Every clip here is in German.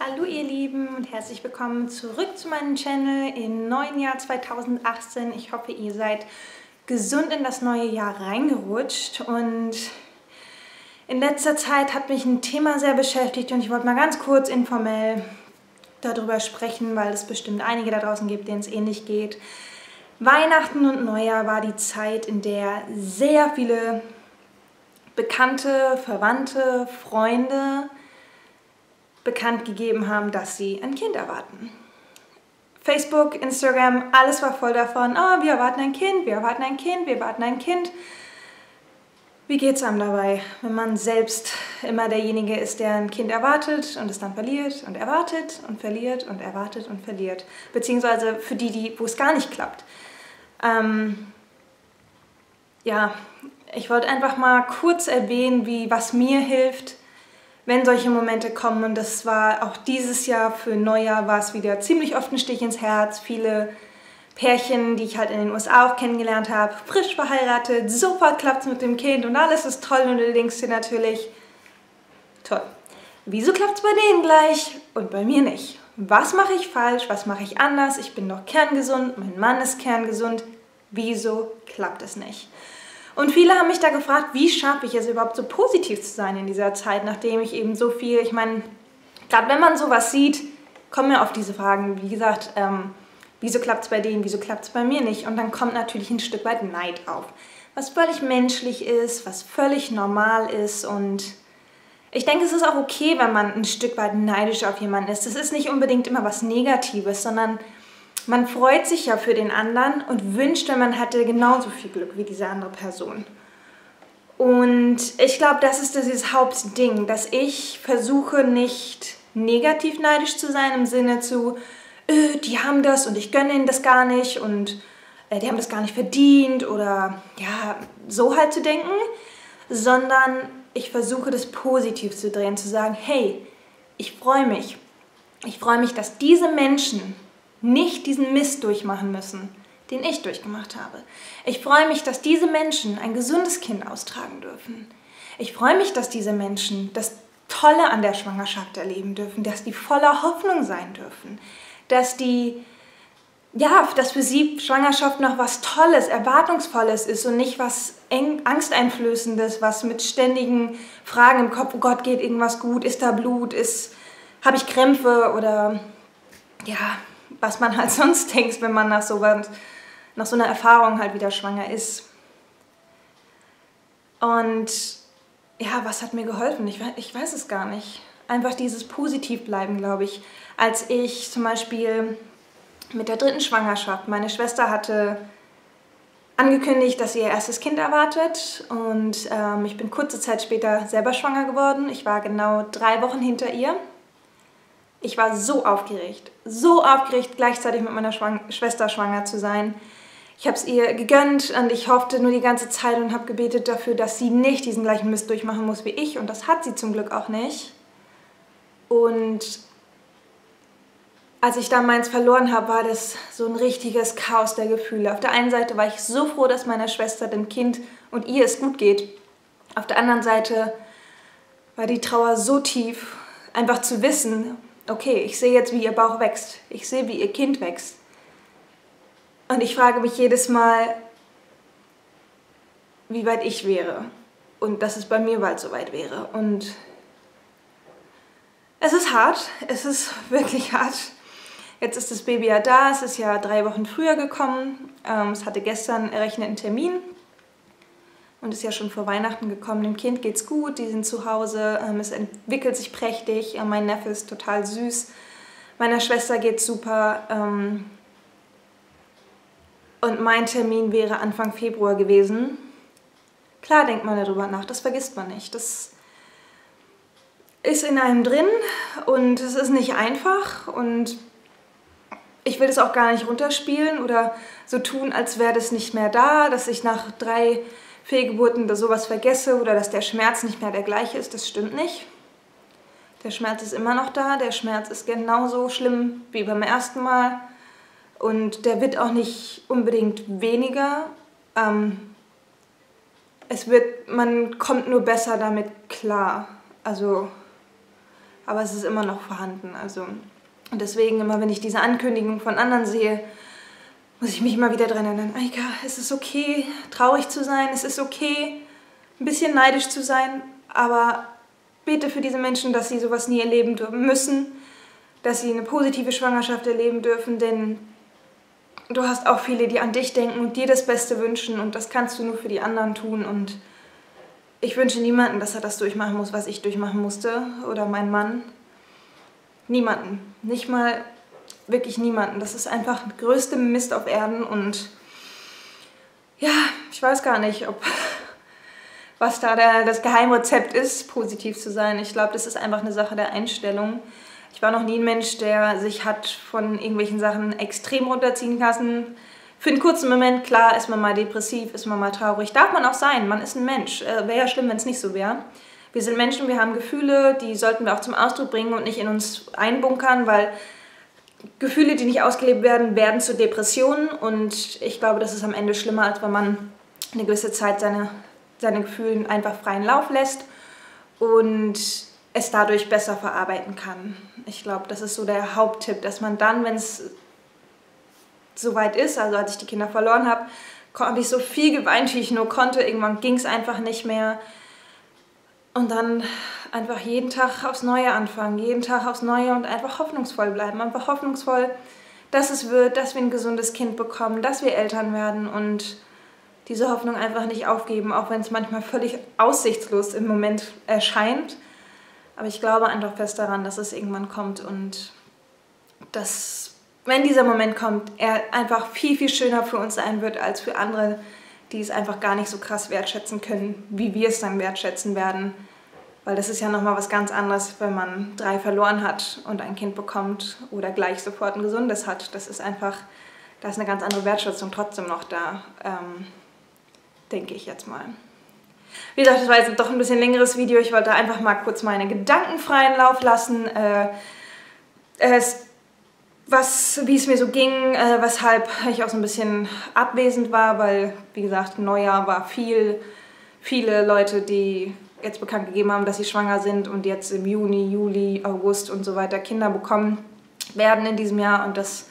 Hallo ihr Lieben und herzlich willkommen zurück zu meinem Channel im neuen Jahr 2018. Ich hoffe, ihr seid gesund in das neue Jahr reingerutscht und in letzter Zeit hat mich ein Thema sehr beschäftigt und ich wollte mal ganz kurz informell darüber sprechen, weil es bestimmt einige da draußen gibt, denen es ähnlich geht. Weihnachten und Neujahr war die Zeit, in der sehr viele Bekannte, Verwandte, Freunde bekannt gegeben haben, dass sie ein Kind erwarten. Facebook, Instagram, alles war voll davon, oh, wir erwarten ein Kind, wir erwarten ein Kind, wir erwarten ein Kind. Wie geht es einem dabei, wenn man selbst immer derjenige ist, der ein Kind erwartet und es dann verliert und erwartet und verliert und erwartet und verliert? Beziehungsweise für die, die wo es gar nicht klappt. Ähm, ja, ich wollte einfach mal kurz erwähnen, wie was mir hilft, wenn solche Momente kommen. Und das war auch dieses Jahr für Neujahr war es wieder ziemlich oft ein Stich ins Herz. Viele Pärchen, die ich halt in den USA auch kennengelernt habe, frisch verheiratet, sofort klappt es mit dem Kind und alles ist toll und du denkst dir natürlich, toll. Wieso klappt es bei denen gleich und bei mir nicht? Was mache ich falsch? Was mache ich anders? Ich bin doch kerngesund, mein Mann ist kerngesund. Wieso klappt es nicht? Und viele haben mich da gefragt, wie schaffe ich es überhaupt so positiv zu sein in dieser Zeit, nachdem ich eben so viel, ich meine, gerade wenn man sowas sieht, kommen wir auf diese Fragen. Wie gesagt, ähm, wieso klappt es bei denen, wieso klappt es bei mir nicht? Und dann kommt natürlich ein Stück weit Neid auf, was völlig menschlich ist, was völlig normal ist und ich denke, es ist auch okay, wenn man ein Stück weit neidisch auf jemanden ist. Das ist nicht unbedingt immer was Negatives, sondern man freut sich ja für den anderen und wünscht, wenn man hätte genauso viel Glück wie diese andere Person. Und ich glaube, das ist das Hauptding, dass ich versuche nicht negativ neidisch zu sein im Sinne zu, äh, die haben das und ich gönne ihnen das gar nicht und äh, die haben das gar nicht verdient oder ja, so halt zu denken, sondern ich versuche das positiv zu drehen, zu sagen, hey, ich freue mich. Ich freue mich, dass diese Menschen nicht diesen Mist durchmachen müssen, den ich durchgemacht habe. Ich freue mich, dass diese Menschen ein gesundes Kind austragen dürfen. Ich freue mich, dass diese Menschen das Tolle an der Schwangerschaft erleben dürfen, dass die voller Hoffnung sein dürfen, dass die ja, dass für sie Schwangerschaft noch was Tolles, Erwartungsvolles ist und nicht was Angsteinflößendes, was mit ständigen Fragen im Kopf, oh Gott, geht irgendwas gut, ist da Blut, ist, habe ich Krämpfe oder ja, was man halt sonst denkt, wenn man nach so, nach so einer Erfahrung halt wieder schwanger ist. Und ja, was hat mir geholfen? Ich, ich weiß es gar nicht. Einfach dieses Positivbleiben, glaube ich. Als ich zum Beispiel mit der dritten Schwangerschaft, meine Schwester hatte angekündigt, dass sie ihr erstes Kind erwartet und ähm, ich bin kurze Zeit später selber schwanger geworden. Ich war genau drei Wochen hinter ihr ich war so aufgeregt, so aufgeregt, gleichzeitig mit meiner Schwang Schwester schwanger zu sein. Ich habe es ihr gegönnt und ich hoffte nur die ganze Zeit und habe gebetet dafür, dass sie nicht diesen gleichen Mist durchmachen muss wie ich. Und das hat sie zum Glück auch nicht. Und als ich dann meins verloren habe, war das so ein richtiges Chaos der Gefühle. Auf der einen Seite war ich so froh, dass meiner Schwester, dem Kind und ihr es gut geht. Auf der anderen Seite war die Trauer so tief, einfach zu wissen, okay, ich sehe jetzt, wie ihr Bauch wächst. Ich sehe, wie ihr Kind wächst. Und ich frage mich jedes Mal, wie weit ich wäre. Und dass es bei mir bald so weit wäre. Und es ist hart. Es ist wirklich hart. Jetzt ist das Baby ja da. Es ist ja drei Wochen früher gekommen. Ähm, es hatte gestern errechneten Termin und ist ja schon vor Weihnachten gekommen. Dem Kind geht's gut, die sind zu Hause, ähm, es entwickelt sich prächtig, mein Neffe ist total süß, meiner Schwester geht's super. Ähm, und mein Termin wäre Anfang Februar gewesen. Klar denkt man darüber nach, das vergisst man nicht. Das ist in einem drin und es ist nicht einfach und ich will das auch gar nicht runterspielen oder so tun, als wäre das nicht mehr da, dass ich nach drei Fehlgeburten oder sowas vergesse oder dass der Schmerz nicht mehr der gleiche ist, das stimmt nicht. Der Schmerz ist immer noch da, der Schmerz ist genauso schlimm wie beim ersten Mal und der wird auch nicht unbedingt weniger. Ähm, es wird, man kommt nur besser damit klar. Also aber es ist immer noch vorhanden. Also, und deswegen, immer wenn ich diese Ankündigung von anderen sehe, muss ich mich immer wieder daran erinnern, Eika, es ist okay, traurig zu sein, es ist okay, ein bisschen neidisch zu sein, aber bete für diese Menschen, dass sie sowas nie erleben müssen, dass sie eine positive Schwangerschaft erleben dürfen, denn du hast auch viele, die an dich denken und dir das Beste wünschen und das kannst du nur für die anderen tun und ich wünsche niemanden, dass er das durchmachen muss, was ich durchmachen musste oder mein Mann. Niemanden. Nicht mal wirklich niemanden. Das ist einfach der größte Mist auf Erden und ja, ich weiß gar nicht, ob was da der, das Geheimrezept ist, positiv zu sein. Ich glaube, das ist einfach eine Sache der Einstellung. Ich war noch nie ein Mensch, der sich hat von irgendwelchen Sachen extrem runterziehen lassen. Für einen kurzen Moment, klar, ist man mal depressiv, ist man mal traurig. Darf man auch sein, man ist ein Mensch. Äh, wäre ja schlimm, wenn es nicht so wäre. Wir sind Menschen, wir haben Gefühle, die sollten wir auch zum Ausdruck bringen und nicht in uns einbunkern, weil Gefühle, die nicht ausgelebt werden, werden zu Depressionen. Und ich glaube, das ist am Ende schlimmer, als wenn man eine gewisse Zeit seine, seine Gefühle einfach freien Lauf lässt und es dadurch besser verarbeiten kann. Ich glaube, das ist so der Haupttipp, dass man dann, wenn es soweit ist, also als ich die Kinder verloren habe, konnte ich so viel geweint, wie ich nur konnte. Irgendwann ging es einfach nicht mehr. Und dann einfach jeden Tag aufs Neue anfangen, jeden Tag aufs Neue und einfach hoffnungsvoll bleiben. Einfach hoffnungsvoll, dass es wird, dass wir ein gesundes Kind bekommen, dass wir Eltern werden und diese Hoffnung einfach nicht aufgeben, auch wenn es manchmal völlig aussichtslos im Moment erscheint. Aber ich glaube einfach fest daran, dass es irgendwann kommt und dass, wenn dieser Moment kommt, er einfach viel, viel schöner für uns sein wird als für andere, die es einfach gar nicht so krass wertschätzen können, wie wir es dann wertschätzen werden. Weil das ist ja nochmal was ganz anderes, wenn man drei verloren hat und ein Kind bekommt oder gleich sofort ein gesundes hat. Das ist einfach, da ist eine ganz andere Wertschätzung trotzdem noch da, ähm, denke ich jetzt mal. Wie gesagt, das war jetzt doch ein bisschen längeres Video. Ich wollte einfach mal kurz meine Gedanken freien Lauf lassen. Äh, es, was, wie es mir so ging, äh, weshalb ich auch so ein bisschen abwesend war, weil, wie gesagt, Neujahr war viel, viele Leute, die jetzt bekannt gegeben haben, dass sie schwanger sind und jetzt im Juni, Juli, August und so weiter Kinder bekommen werden in diesem Jahr. Und das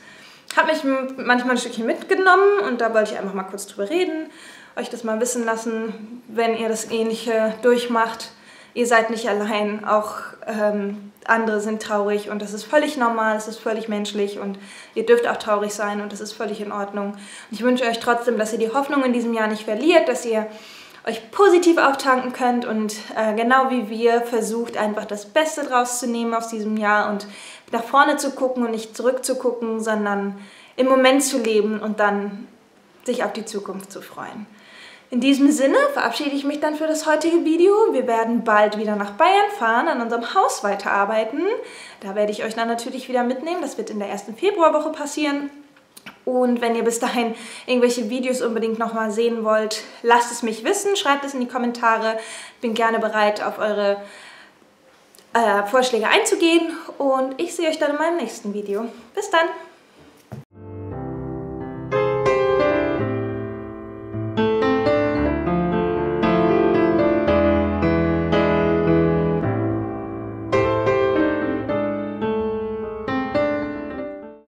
hat mich manchmal ein Stückchen mitgenommen und da wollte ich einfach mal kurz drüber reden euch das mal wissen lassen, wenn ihr das Ähnliche durchmacht. Ihr seid nicht allein, auch ähm, andere sind traurig und das ist völlig normal, es ist völlig menschlich und ihr dürft auch traurig sein und das ist völlig in Ordnung. Und ich wünsche euch trotzdem, dass ihr die Hoffnung in diesem Jahr nicht verliert, dass ihr euch positiv auftanken könnt und äh, genau wie wir versucht einfach das Beste draus zu nehmen aus diesem Jahr und nach vorne zu gucken und nicht zurückzugucken, sondern im Moment zu leben und dann sich auf die Zukunft zu freuen. In diesem Sinne verabschiede ich mich dann für das heutige Video. Wir werden bald wieder nach Bayern fahren, an unserem Haus weiterarbeiten. Da werde ich euch dann natürlich wieder mitnehmen. Das wird in der ersten Februarwoche passieren. Und wenn ihr bis dahin irgendwelche Videos unbedingt nochmal sehen wollt, lasst es mich wissen, schreibt es in die Kommentare. Bin gerne bereit, auf eure äh, Vorschläge einzugehen. Und ich sehe euch dann in meinem nächsten Video. Bis dann!